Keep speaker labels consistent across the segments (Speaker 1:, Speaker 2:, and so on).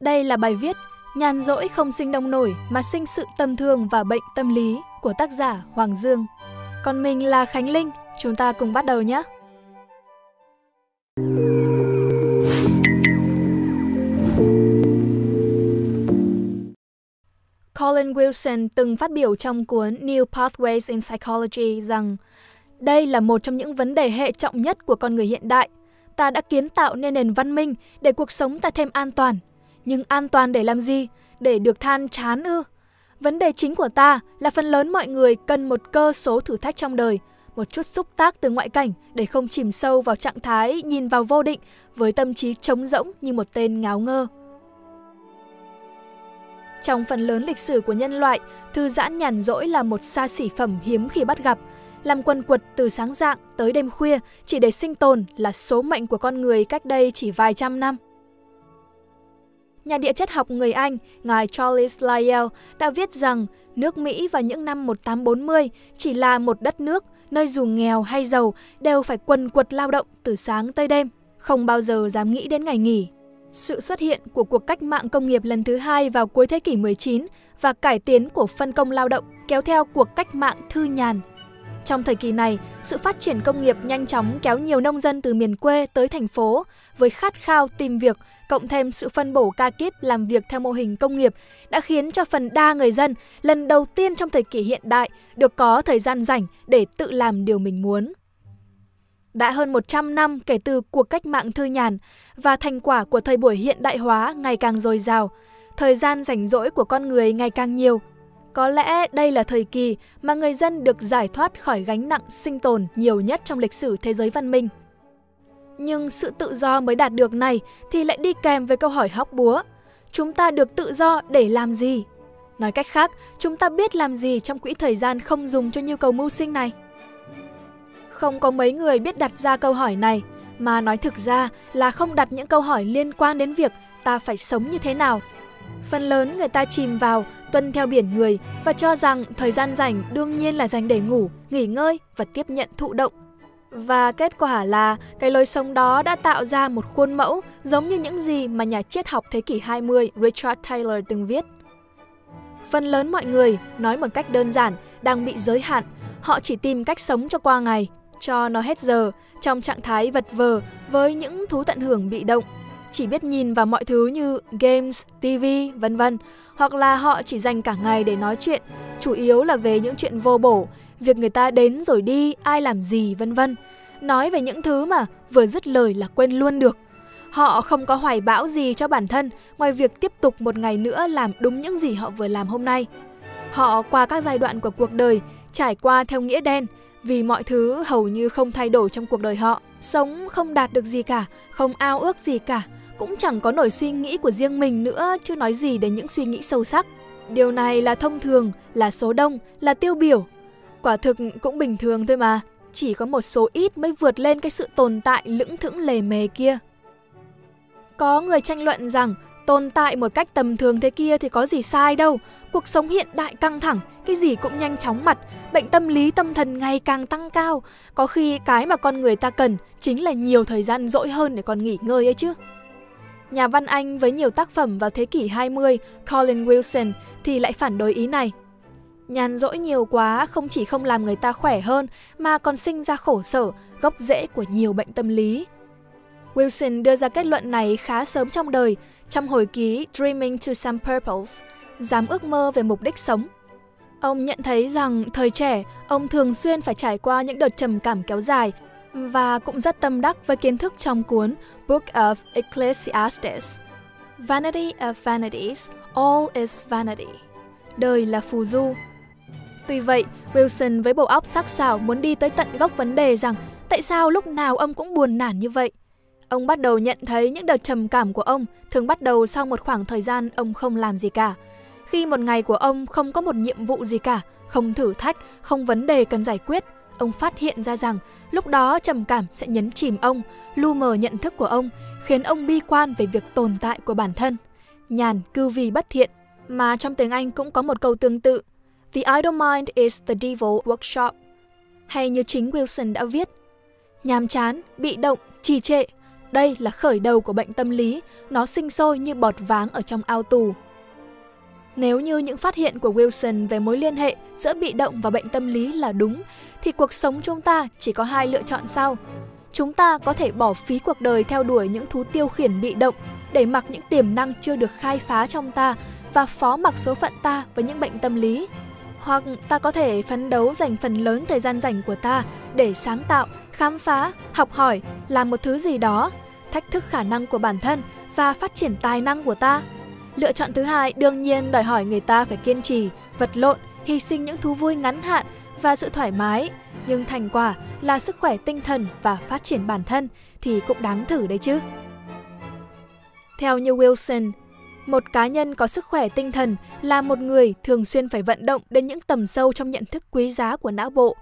Speaker 1: Đây là bài viết Nhàn rỗi không sinh đông nổi mà sinh sự tâm thương và bệnh tâm lý của tác giả Hoàng Dương. Còn mình là Khánh Linh, chúng ta cùng bắt đầu nhé. Colin Wilson từng phát biểu trong cuốn New Pathways in Psychology rằng đây là một trong những vấn đề hệ trọng nhất của con người hiện đại. Ta đã kiến tạo nên nền văn minh để cuộc sống ta thêm an toàn. Nhưng an toàn để làm gì? Để được than chán ư? Vấn đề chính của ta là phần lớn mọi người cần một cơ số thử thách trong đời, một chút xúc tác từ ngoại cảnh để không chìm sâu vào trạng thái nhìn vào vô định với tâm trí trống rỗng như một tên ngáo ngơ. Trong phần lớn lịch sử của nhân loại, thư giãn nhàn rỗi là một xa xỉ phẩm hiếm khi bắt gặp. Làm quần quật từ sáng dạng tới đêm khuya chỉ để sinh tồn là số mệnh của con người cách đây chỉ vài trăm năm. Nhà địa chất học người Anh, ngài Charles Lyell đã viết rằng nước Mỹ vào những năm 1840 chỉ là một đất nước nơi dù nghèo hay giàu đều phải quần quật lao động từ sáng tới đêm, không bao giờ dám nghĩ đến ngày nghỉ. Sự xuất hiện của cuộc cách mạng công nghiệp lần thứ hai vào cuối thế kỷ 19 và cải tiến của phân công lao động kéo theo cuộc cách mạng thư nhàn. Trong thời kỳ này, sự phát triển công nghiệp nhanh chóng kéo nhiều nông dân từ miền quê tới thành phố với khát khao tìm việc, cộng thêm sự phân bổ ca kíp làm việc theo mô hình công nghiệp đã khiến cho phần đa người dân lần đầu tiên trong thời kỳ hiện đại được có thời gian rảnh để tự làm điều mình muốn. Đã hơn 100 năm kể từ cuộc cách mạng thư nhàn và thành quả của thời buổi hiện đại hóa ngày càng dồi dào, thời gian rảnh rỗi của con người ngày càng nhiều. Có lẽ đây là thời kỳ mà người dân được giải thoát khỏi gánh nặng sinh tồn nhiều nhất trong lịch sử thế giới văn minh. Nhưng sự tự do mới đạt được này thì lại đi kèm với câu hỏi hóc búa. Chúng ta được tự do để làm gì? Nói cách khác, chúng ta biết làm gì trong quỹ thời gian không dùng cho nhu cầu mưu sinh này? Không có mấy người biết đặt ra câu hỏi này, mà nói thực ra là không đặt những câu hỏi liên quan đến việc ta phải sống như thế nào. Phần lớn người ta chìm vào, tuân theo biển người và cho rằng thời gian rảnh đương nhiên là dành để ngủ, nghỉ ngơi và tiếp nhận thụ động. Và kết quả là cái lối sống đó đã tạo ra một khuôn mẫu giống như những gì mà nhà triết học thế kỷ 20 Richard Taylor từng viết. Phần lớn mọi người, nói một cách đơn giản, đang bị giới hạn. Họ chỉ tìm cách sống cho qua ngày, cho nó hết giờ, trong trạng thái vật vờ với những thú tận hưởng bị động. Chỉ biết nhìn vào mọi thứ như games, TV, vân vân, hoặc là họ chỉ dành cả ngày để nói chuyện, chủ yếu là về những chuyện vô bổ, việc người ta đến rồi đi, ai làm gì vân vân. Nói về những thứ mà vừa dứt lời là quên luôn được. Họ không có hoài bão gì cho bản thân ngoài việc tiếp tục một ngày nữa làm đúng những gì họ vừa làm hôm nay. Họ qua các giai đoạn của cuộc đời, trải qua theo nghĩa đen, vì mọi thứ hầu như không thay đổi trong cuộc đời họ. Sống không đạt được gì cả, không ao ước gì cả, cũng chẳng có nổi suy nghĩ của riêng mình nữa chứ nói gì đến những suy nghĩ sâu sắc. Điều này là thông thường, là số đông, là tiêu biểu. Quả thực cũng bình thường thôi mà, chỉ có một số ít mới vượt lên cái sự tồn tại lững thững lề mề kia. Có người tranh luận rằng tồn tại một cách tầm thường thế kia thì có gì sai đâu. Cuộc sống hiện đại căng thẳng, cái gì cũng nhanh chóng mặt, bệnh tâm lý tâm thần ngày càng tăng cao. Có khi cái mà con người ta cần chính là nhiều thời gian rỗi hơn để còn nghỉ ngơi ấy chứ. Nhà văn Anh với nhiều tác phẩm vào thế kỷ 20, Colin Wilson thì lại phản đối ý này. Nhàn rỗi nhiều quá không chỉ không làm người ta khỏe hơn mà còn sinh ra khổ sở, gốc rễ của nhiều bệnh tâm lý. Wilson đưa ra kết luận này khá sớm trong đời trong hồi ký Dreaming to Some Purpose, dám ước mơ về mục đích sống. Ông nhận thấy rằng thời trẻ, ông thường xuyên phải trải qua những đợt trầm cảm kéo dài và cũng rất tâm đắc với kiến thức trong cuốn Book of Ecclesiastes. Vanity of vanities, all is vanity. Đời là phù du. Tuy vậy, Wilson với bộ óc sắc sảo muốn đi tới tận gốc vấn đề rằng tại sao lúc nào ông cũng buồn nản như vậy. Ông bắt đầu nhận thấy những đợt trầm cảm của ông thường bắt đầu sau một khoảng thời gian ông không làm gì cả. Khi một ngày của ông không có một nhiệm vụ gì cả, không thử thách, không vấn đề cần giải quyết, ông phát hiện ra rằng lúc đó trầm cảm sẽ nhấn chìm ông, lu mờ nhận thức của ông, khiến ông bi quan về việc tồn tại của bản thân. Nhàn cư vì bất thiện, mà trong tiếng Anh cũng có một câu tương tự. The idle mind is the devil workshop. Hay như chính Wilson đã viết, nhàm chán, bị động, trì trệ, Đây là khởi đầu của bệnh tâm lý, nó sinh sôi như bọt váng ở trong ao tù. Nếu như những phát hiện của Wilson về mối liên hệ giữa bị động và bệnh tâm lý là đúng, thì cuộc sống chúng ta chỉ có hai lựa chọn sau. Chúng ta có thể bỏ phí cuộc đời theo đuổi những thú tiêu khiển bị động, để mặc những tiềm năng chưa được khai phá trong ta và phó mặc số phận ta với những bệnh tâm lý. Hoặc ta có thể phấn đấu dành phần lớn thời gian rảnh của ta để sáng tạo, khám phá, học hỏi, làm một thứ gì đó, thách thức khả năng của bản thân và phát triển tài năng của ta. Lựa chọn thứ hai đương nhiên đòi hỏi người ta phải kiên trì, vật lộn, hy sinh những thú vui ngắn hạn và sự thoải mái, nhưng thành quả là sức khỏe tinh thần và phát triển bản thân thì cũng đáng thử đấy chứ. Theo như Wilson, một cá nhân có sức khỏe tinh thần là một người thường xuyên phải vận động đến những tầm sâu trong nhận thức quý giá của não bộ.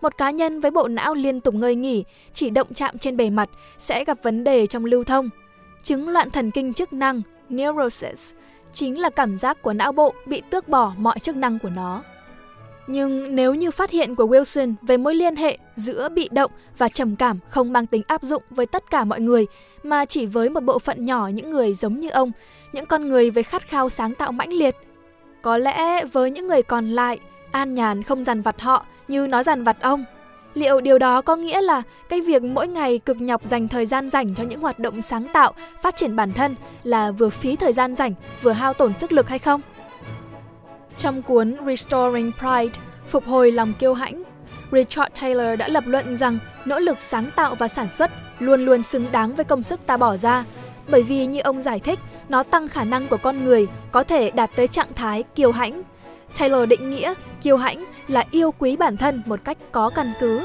Speaker 1: Một cá nhân với bộ não liên tục ngơi nghỉ, chỉ động chạm trên bề mặt sẽ gặp vấn đề trong lưu thông. Chứng loạn thần kinh chức năng, neurosis, chính là cảm giác của não bộ bị tước bỏ mọi chức năng của nó. Nhưng nếu như phát hiện của Wilson về mối liên hệ giữa bị động và trầm cảm không mang tính áp dụng với tất cả mọi người, mà chỉ với một bộ phận nhỏ những người giống như ông, những con người với khát khao sáng tạo mãnh liệt. Có lẽ với những người còn lại, an nhàn không dằn vặt họ như nó dằn vặt ông. Liệu điều đó có nghĩa là cái việc mỗi ngày cực nhọc dành thời gian rảnh cho những hoạt động sáng tạo, phát triển bản thân là vừa phí thời gian rảnh, vừa hao tổn sức lực hay không? Trong cuốn Restoring Pride, Phục hồi lòng kiêu hãnh, Richard Taylor đã lập luận rằng nỗ lực sáng tạo và sản xuất luôn luôn xứng đáng với công sức ta bỏ ra, bởi vì như ông giải thích, nó tăng khả năng của con người có thể đạt tới trạng thái kiêu hãnh. Taylor định nghĩa kiêu hãnh là yêu quý bản thân một cách có căn cứ.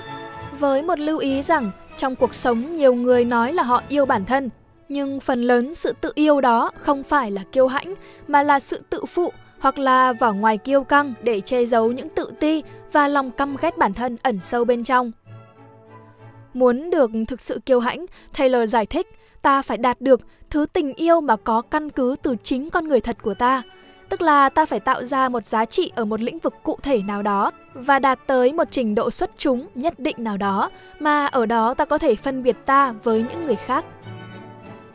Speaker 1: Với một lưu ý rằng trong cuộc sống nhiều người nói là họ yêu bản thân, nhưng phần lớn sự tự yêu đó không phải là kiêu hãnh mà là sự tự phụ hoặc là vỏ ngoài kiêu căng để che giấu những tự ti và lòng căm ghét bản thân ẩn sâu bên trong. Muốn được thực sự kiêu hãnh, Taylor giải thích, ta phải đạt được thứ tình yêu mà có căn cứ từ chính con người thật của ta. Tức là ta phải tạo ra một giá trị ở một lĩnh vực cụ thể nào đó và đạt tới một trình độ xuất chúng nhất định nào đó mà ở đó ta có thể phân biệt ta với những người khác.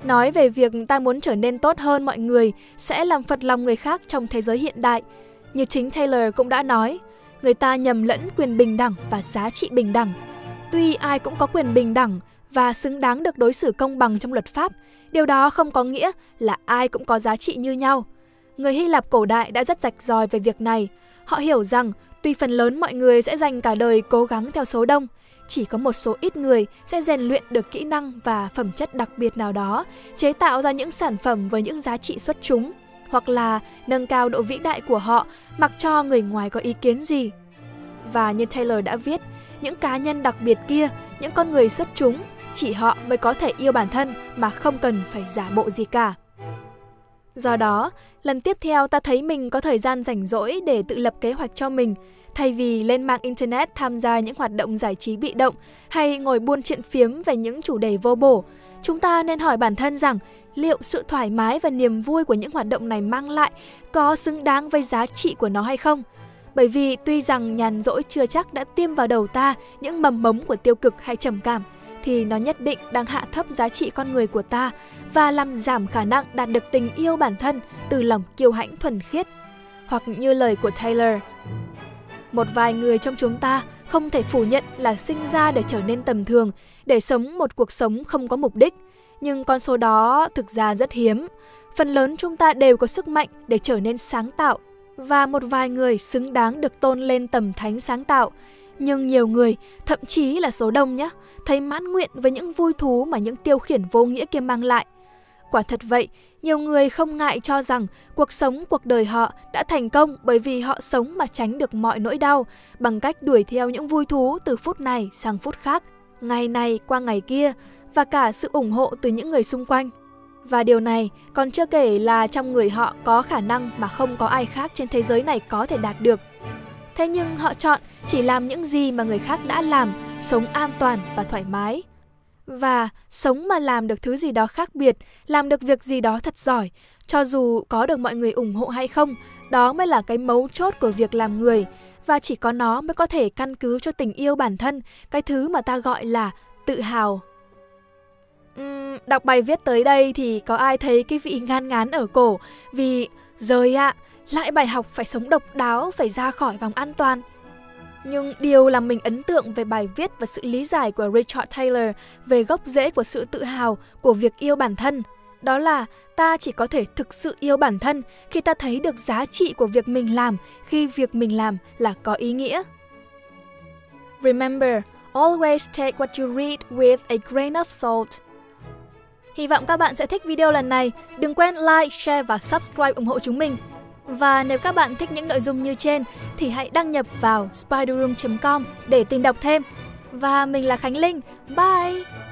Speaker 1: Nói về việc ta muốn trở nên tốt hơn mọi người sẽ làm phật lòng người khác trong thế giới hiện đại. Như chính Taylor cũng đã nói, người ta nhầm lẫn quyền bình đẳng và giá trị bình đẳng. Tuy ai cũng có quyền bình đẳng và xứng đáng được đối xử công bằng trong luật pháp, điều đó không có nghĩa là ai cũng có giá trị như nhau. Người Hy Lạp cổ đại đã rất rạch ròi về việc này. Họ hiểu rằng tuy phần lớn mọi người sẽ dành cả đời cố gắng theo số đông, chỉ có một số ít người sẽ rèn luyện được kỹ năng và phẩm chất đặc biệt nào đó, chế tạo ra những sản phẩm với những giá trị xuất chúng, hoặc là nâng cao độ vĩ đại của họ mặc cho người ngoài có ý kiến gì. Và như Taylor đã viết, những cá nhân đặc biệt kia, những con người xuất chúng, chỉ họ mới có thể yêu bản thân mà không cần phải giả bộ gì cả. Do đó, lần tiếp theo ta thấy mình có thời gian rảnh rỗi để tự lập kế hoạch cho mình, Thay vì lên mạng Internet tham gia những hoạt động giải trí bị động hay ngồi buôn chuyện phiếm về những chủ đề vô bổ, chúng ta nên hỏi bản thân rằng liệu sự thoải mái và niềm vui của những hoạt động này mang lại có xứng đáng với giá trị của nó hay không? Bởi vì tuy rằng nhàn rỗi chưa chắc đã tiêm vào đầu ta những mầm mống của tiêu cực hay trầm cảm, thì nó nhất định đang hạ thấp giá trị con người của ta và làm giảm khả năng đạt được tình yêu bản thân từ lòng kiêu hãnh thuần khiết. Hoặc như lời của Taylor, một vài người trong chúng ta không thể phủ nhận là sinh ra để trở nên tầm thường, để sống một cuộc sống không có mục đích. Nhưng con số đó thực ra rất hiếm. Phần lớn chúng ta đều có sức mạnh để trở nên sáng tạo và một vài người xứng đáng được tôn lên tầm thánh sáng tạo. Nhưng nhiều người, thậm chí là số đông nhé, thấy mãn nguyện với những vui thú mà những tiêu khiển vô nghĩa kia mang lại. Quả thật vậy, nhiều người không ngại cho rằng cuộc sống cuộc đời họ đã thành công bởi vì họ sống mà tránh được mọi nỗi đau bằng cách đuổi theo những vui thú từ phút này sang phút khác, ngày này qua ngày kia và cả sự ủng hộ từ những người xung quanh. Và điều này còn chưa kể là trong người họ có khả năng mà không có ai khác trên thế giới này có thể đạt được. Thế nhưng họ chọn chỉ làm những gì mà người khác đã làm, sống an toàn và thoải mái. Và sống mà làm được thứ gì đó khác biệt, làm được việc gì đó thật giỏi, cho dù có được mọi người ủng hộ hay không, đó mới là cái mấu chốt của việc làm người và chỉ có nó mới có thể căn cứ cho tình yêu bản thân, cái thứ mà ta gọi là tự hào. Uhm, đọc bài viết tới đây thì có ai thấy cái vị ngan ngán ở cổ vì rồi ạ, à, lại bài học phải sống độc đáo, phải ra khỏi vòng an toàn. Nhưng điều làm mình ấn tượng về bài viết và sự lý giải của Richard Taylor về gốc rễ của sự tự hào của việc yêu bản thân, đó là ta chỉ có thể thực sự yêu bản thân khi ta thấy được giá trị của việc mình làm, khi việc mình làm là có ý nghĩa. Remember, always take what you read with a grain of salt. Hy vọng các bạn sẽ thích video lần này. Đừng quên like, share và subscribe ủng hộ chúng mình. Và nếu các bạn thích những nội dung như trên thì hãy đăng nhập vào spiderroom.com để tìm đọc thêm. Và mình là Khánh Linh. Bye!